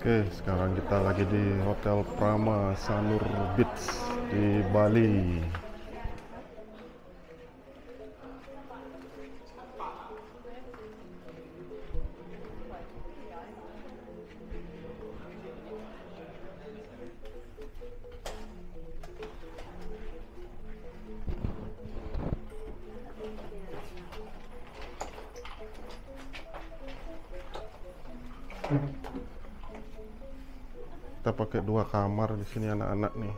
Oke, sekarang kita lagi di Hotel Prama Sanur Beach di Bali. Kita pakai dua kamar di sini anak-anak nih.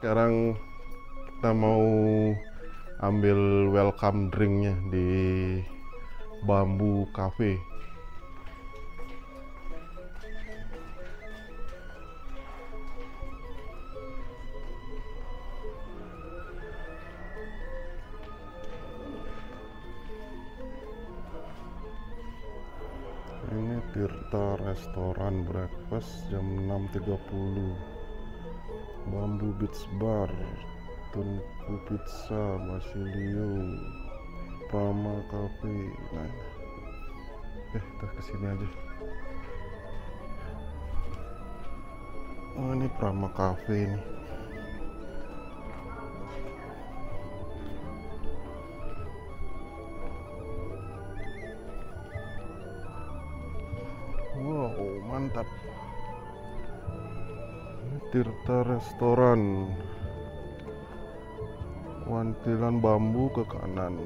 Sekarang kita mau ambil welcome drinknya di Bambu Cafe. Tirta Restoran Breakfast jam 6.30 Bambu Beach Bar Tunku Pizza Basilio Prama Cafe. Nah eh kita ke sini aja. Oh ini Prama Cafe nih mantap. Tirta Restoran. Wantilan bambu ke kanan.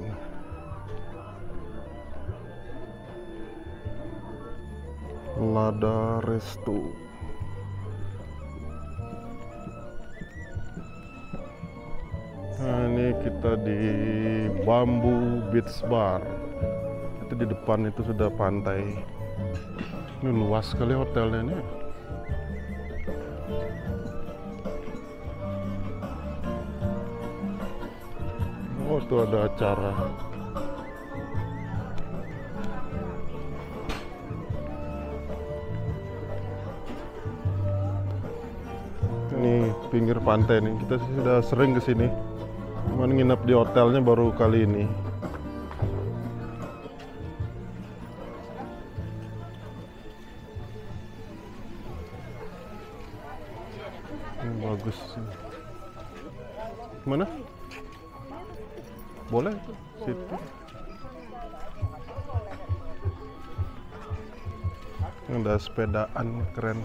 Lada Resto. Nah, ini kita di Bambu Beach Bar. Itu di depan itu sudah pantai. Ini luas sekali hotelnya ini. Oh, tuh ada acara. Ini pinggir pantai nih. Kita sudah sering ke sini. Cuman nginep di hotelnya baru kali ini. Ini bagus. Mana? Boleh itu, situ. Ada sepedaan keren.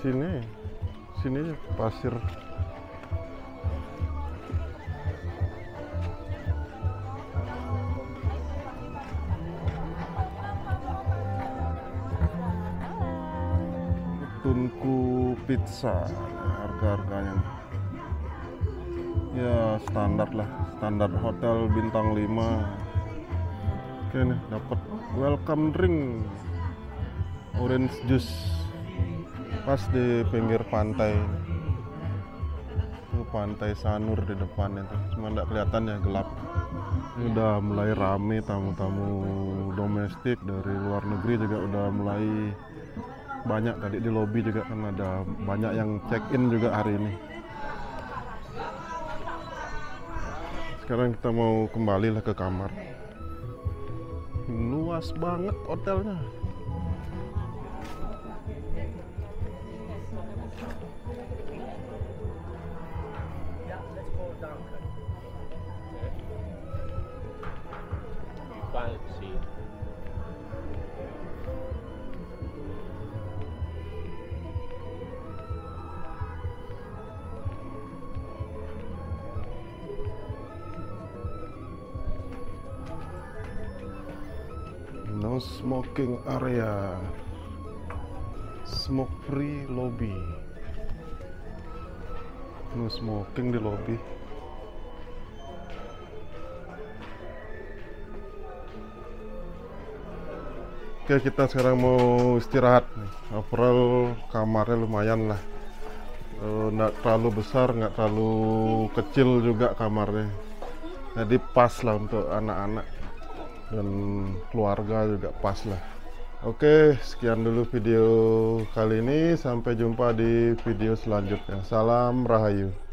Sini, sini pasir. Pizza harga-harganya ya standar lah. Standar hotel bintang 5 oke nih dapat welcome drink. Orange juice. Pas di pinggir pantai. Pantai Sanur di depan itu. Cuma tidak kelihatan ya gelap. Ini udah mulai rame tamu-tamu domestik dari luar negeri juga udah mulai banyak tadi di lobi juga kan ada banyak yang check in juga hari ini sekarang kita mau kembali lah ke kamar luas banget hotelnya. No smoking area. Smoke free lobby. No smoking di lobby. Oke kita sekarang mau istirahat. Overall kamarnya lumayan lah. Eh, nggak terlalu besar nggak terlalu kecil juga kamarnya. Jadi pas lah untuk anak-anak dan keluarga juga pas lah Oke, sekian dulu video kali ini. Sampai jumpa di video selanjutnya. Salam Rahayu.